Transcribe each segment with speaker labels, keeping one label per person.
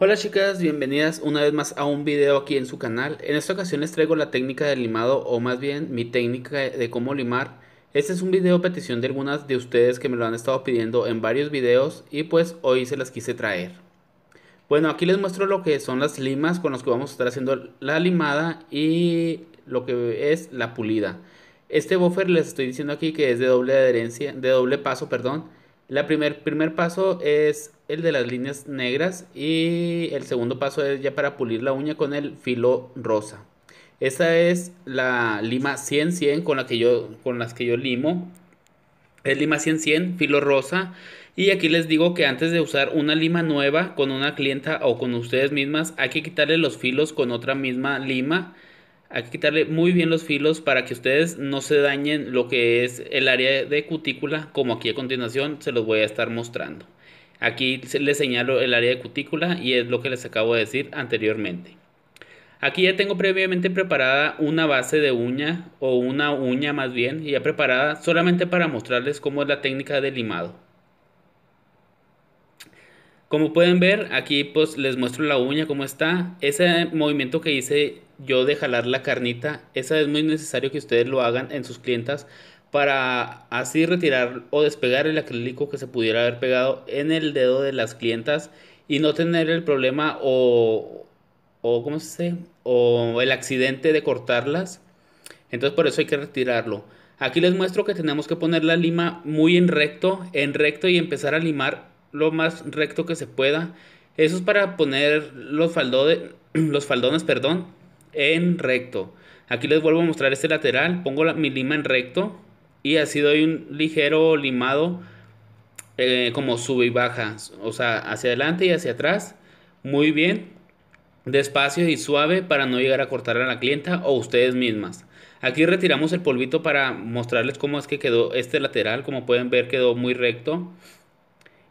Speaker 1: Hola chicas, bienvenidas una vez más a un video aquí en su canal. En esta ocasión les traigo la técnica de limado o más bien mi técnica de cómo limar. Este es un video petición de algunas de ustedes que me lo han estado pidiendo en varios videos y pues hoy se las quise traer. Bueno, aquí les muestro lo que son las limas con las que vamos a estar haciendo la limada y lo que es la pulida. Este buffer les estoy diciendo aquí que es de doble adherencia, de doble paso, perdón. La primer, primer paso es el de las líneas negras y el segundo paso es ya para pulir la uña con el filo rosa. Esta es la lima 100-100 con, la con las que yo limo. Es lima 100-100, filo rosa. Y aquí les digo que antes de usar una lima nueva con una clienta o con ustedes mismas, hay que quitarle los filos con otra misma lima. Hay que quitarle muy bien los filos para que ustedes no se dañen lo que es el área de cutícula, como aquí a continuación se los voy a estar mostrando. Aquí les señalo el área de cutícula y es lo que les acabo de decir anteriormente. Aquí ya tengo previamente preparada una base de uña o una uña más bien, ya preparada solamente para mostrarles cómo es la técnica de limado. Como pueden ver, aquí pues les muestro la uña cómo está. Ese movimiento que hice yo de jalar la carnita, esa es muy necesario que ustedes lo hagan en sus clientas para así retirar o despegar el acrílico que se pudiera haber pegado en el dedo de las clientas y no tener el problema o, o ¿cómo se o el accidente de cortarlas. Entonces por eso hay que retirarlo. Aquí les muestro que tenemos que poner la lima muy en recto, en recto y empezar a limar lo más recto que se pueda. Eso es para poner los, faldones, los faldones perdón, en recto. Aquí les vuelvo a mostrar este lateral. Pongo la, mi lima en recto y así doy un ligero limado eh, como sube y baja, o sea, hacia adelante y hacia atrás, muy bien, despacio y suave para no llegar a cortar a la clienta o ustedes mismas. Aquí retiramos el polvito para mostrarles cómo es que quedó este lateral, como pueden ver quedó muy recto.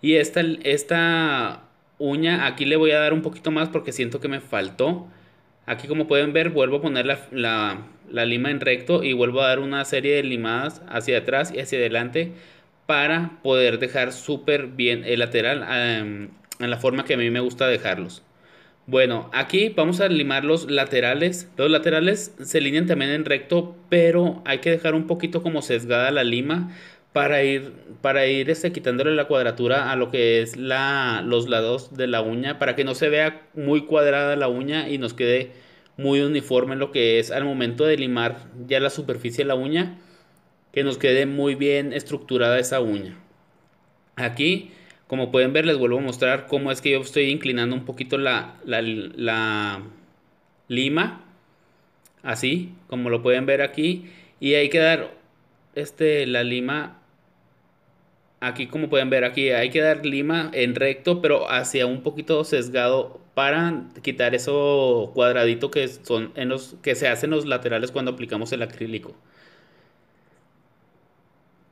Speaker 1: Y esta, esta uña aquí le voy a dar un poquito más porque siento que me faltó. Aquí como pueden ver vuelvo a poner la, lima en recto y vuelvo a dar una serie de limadas hacia atrás y hacia adelante para poder dejar súper bien el lateral em, en la forma que a mí me gusta dejarlos. Bueno, aquí vamos a limar los laterales. Los laterales se alinean también en recto, pero hay que dejar un poquito como sesgada la lima para ir, para ir este, quitándole la cuadratura a lo que es la, los lados de la uña, para que no se vea muy cuadrada la uña y nos quede muy uniforme lo que es al momento de limar ya la superficie de la uña, que nos quede muy bien estructurada esa uña. Aquí como pueden ver, les vuelvo a mostrar cómo es que yo estoy inclinando un poquito la, lima. Así, como lo pueden ver aquí. Y hay que dar este, la lima aquí como pueden ver aquí hay que dar lima en recto pero hacia un poquito sesgado para quitar eso cuadradito que son en los que se hacen los laterales cuando aplicamos el acrílico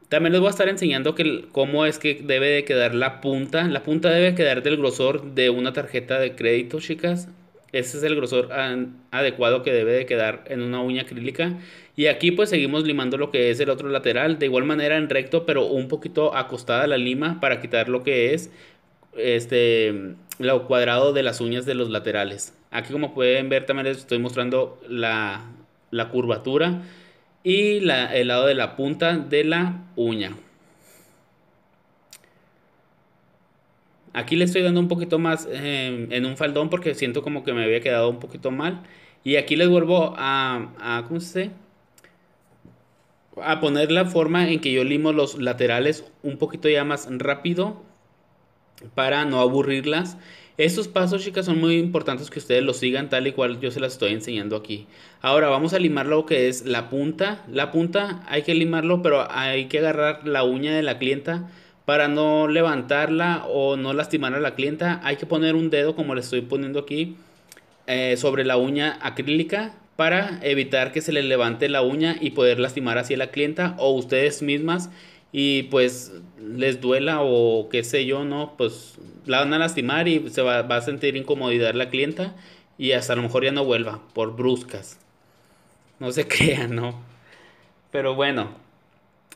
Speaker 1: también les voy a estar enseñando que, cómo es que debe de quedar la punta. La punta debe quedar del grosor de una tarjeta de crédito, chicas. Ese es el grosor adecuado que debe de quedar en una uña acrílica. Y aquí pues seguimos limando lo que es el otro lateral. De igual manera en recto, pero un poquito acostada la lima para quitar lo que es este lo cuadrado de las uñas de los laterales. Aquí como pueden ver también les estoy mostrando la, la curvatura y el lado de la punta de la uña. Aquí le estoy dando un poquito más em, en un faldón porque siento como que me había quedado un poquito mal. Y aquí les vuelvo a, a ¿cómo se A poner la forma en que yo limo los laterales un poquito ya más rápido para no aburrirlas estos pasos, chicas, son muy importantes que ustedes los sigan tal y cual yo se las estoy enseñando aquí. Ahora vamos a limar lo que es la punta. La punta hay que limarlo, pero hay que agarrar la uña de la clienta para no levantarla o no lastimar a la clienta. Hay que poner un dedo, como le estoy poniendo aquí, eh, sobre la uña acrílica para evitar que se le levante la uña y poder lastimar así a la clienta o ustedes mismas y pues les duela o qué sé yo, ¿no? Pues la van a lastimar y se va, a sentir incomodidad la clienta y hasta a lo mejor ya no vuelva por bruscas. No se crean, ¿no? Pero bueno,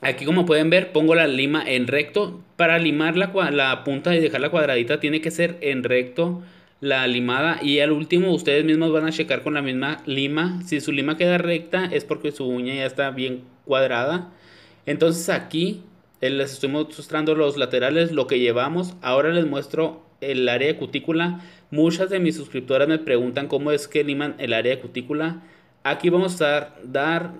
Speaker 1: aquí como pueden ver pongo la lima en recto. Para limar la, la punta y dejarla cuadradita tiene que ser en recto la limada y al último ustedes mismos van a checar con la misma lima. Si su lima queda recta es porque su uña ya está bien cuadrada. Entonces aquí eh, les estoy mostrando los laterales, lo que llevamos. Ahora les muestro el área de cutícula. Muchas de mis suscriptoras me preguntan cómo es que liman el área de cutícula. Aquí vamos a dar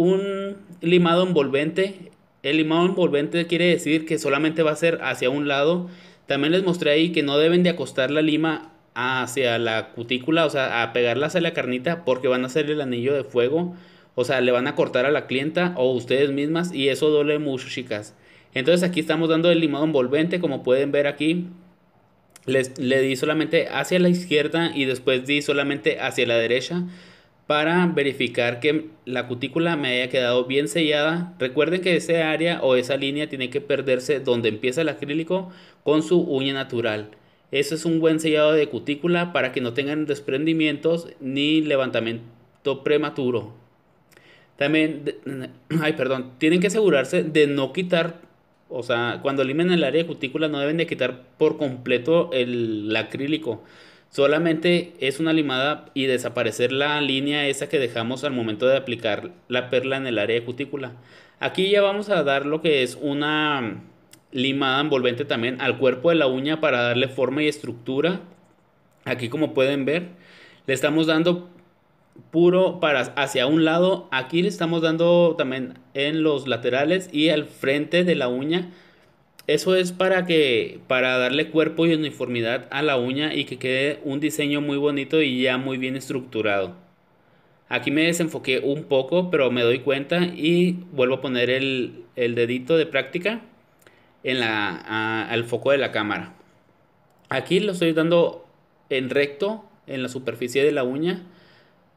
Speaker 1: un limado envolvente. El limado envolvente quiere decir que solamente va a ser hacia un lado. También les mostré ahí que no deben de acostar la lima hacia la cutícula, o sea, a pegarla hacia la carnita porque van a hacer el anillo de fuego. O sea, le van a cortar a la clienta o ustedes mismas y eso duele mucho, chicas. Entonces aquí estamos dando el limado envolvente, como pueden ver aquí. Les, le di solamente hacia la izquierda y después di solamente hacia la derecha para verificar que la cutícula me haya quedado bien sellada. Recuerden que ese área o esa línea tiene que perderse donde empieza el acrílico con su uña natural. Eso es un buen sellado de cutícula para que no tengan desprendimientos ni levantamiento prematuro. También, ay, perdón, tienen que asegurarse de no quitar, o sea, cuando limen el área de cutícula no deben de quitar por completo el, acrílico. Solamente es una limada y desaparecer la línea esa que dejamos al momento de aplicar la perla en el área de cutícula. Aquí ya vamos a dar lo que es una limada envolvente también al cuerpo de la uña para darle forma y estructura. Aquí como pueden ver, le estamos dando puro para hacia un lado. Aquí le estamos dando también en los laterales y al frente de la uña. Eso es para que para darle cuerpo y uniformidad a la uña y que quede un diseño muy bonito y ya muy bien estructurado. Aquí me desenfoqué un poco, pero me doy cuenta y vuelvo a poner el, el dedito de práctica en la, al foco de la cámara. Aquí lo estoy dando en recto en la superficie de la uña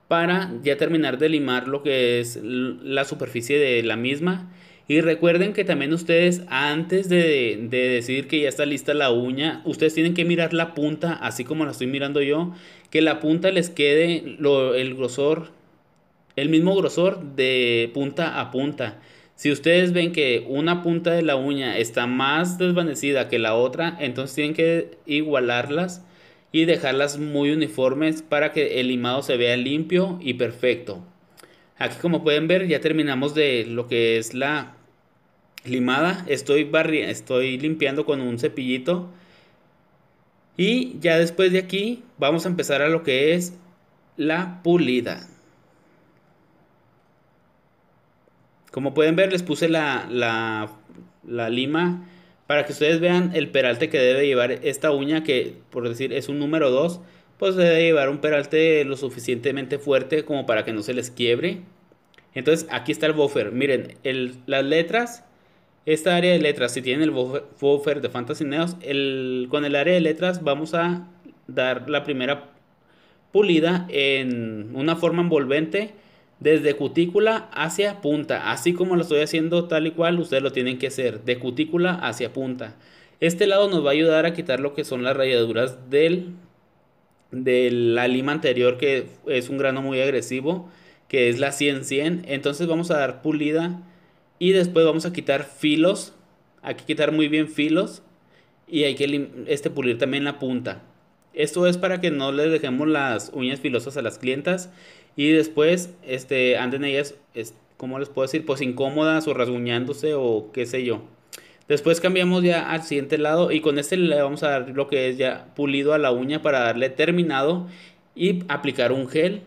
Speaker 1: para ya terminar de limar lo que es la superficie de la misma. Y recuerden que también ustedes antes de, de, decidir que ya está lista la uña, ustedes tienen que mirar la punta, así como la estoy mirando yo, que la punta les quede lo, el grosor, el mismo grosor de punta a punta. Si ustedes ven que una punta de la uña está más desvanecida que la otra, entonces tienen que igualarlas y dejarlas muy uniformes para que el limado se vea limpio y perfecto. Aquí como pueden ver ya terminamos de lo que es la limada. Estoy, estoy limpiando con un cepillito. Y ya después de aquí vamos a empezar a lo que es la pulida. Como pueden ver, les puse la, la, lima para que ustedes vean el peralte que debe llevar esta uña, que por decir es un número 2, pues debe llevar un peralte lo suficientemente fuerte como para que no se les quiebre. Entonces aquí está el buffer. Miren, el, las letras, esta área de letras, si tienen el buffer de Fantasy Neos, el, con el área de letras vamos a dar la primera pulida en una forma envolvente desde cutícula hacia punta, así como lo estoy haciendo tal y cual, ustedes lo tienen que hacer, de cutícula hacia punta. Este lado nos va a ayudar a quitar lo que son las rayaduras del, de la lima anterior, que es un grano muy agresivo, que es la 100-100. Entonces vamos a dar pulida y después vamos a quitar filos, hay que quitar muy bien filos y hay que este, pulir también la punta. Esto es para que no les dejemos las uñas filosas a las clientas y después este, anden ellas, es, ¿cómo les puedo decir? Pues incómodas o rasguñándose o qué sé yo. Después cambiamos ya al siguiente lado y con este le vamos a dar lo que es ya pulido a la uña para darle terminado y aplicar un gel.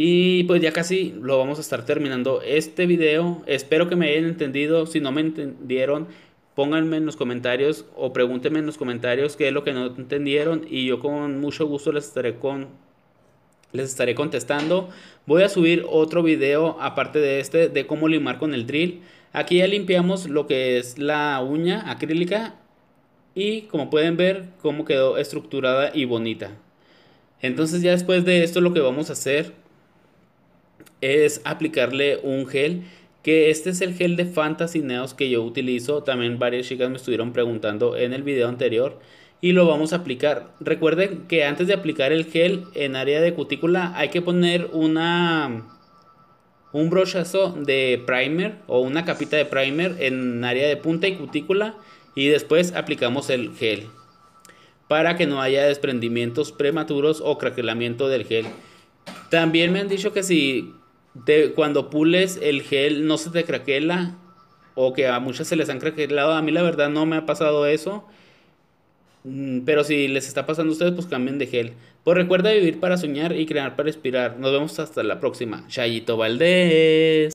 Speaker 1: Y pues ya casi lo vamos a estar terminando este video. Espero que me hayan entendido. Si no me entendieron, pónganme en los comentarios o pregúntenme en los comentarios qué es lo que no entendieron y yo con mucho gusto les estaré con les estaré contestando. Voy a subir otro video aparte de este de cómo limar con el drill. Aquí ya limpiamos lo que es la uña acrílica y como pueden ver cómo quedó estructurada y bonita. Entonces ya después de esto lo que vamos a hacer es aplicarle un gel que este es el gel de Fantasy Neos que yo utilizo. También varias chicas me estuvieron preguntando en el video anterior y lo vamos a aplicar. Recuerden que antes de aplicar el gel en área de cutícula hay que poner una un brochazo de primer o una capita de primer en área de punta y cutícula y después aplicamos el gel. para que no haya desprendimientos prematuros o craquelamiento del gel. También me han dicho que si cuando pules el gel no se te craquela o que a muchas se les han craquelado, a mí la verdad no me ha pasado eso. Mm, pero si les está pasando a ustedes, pues cambien de gel. Pues recuerda vivir para soñar y crear para respirar. Nos vemos hasta la próxima. Chayito Valdés.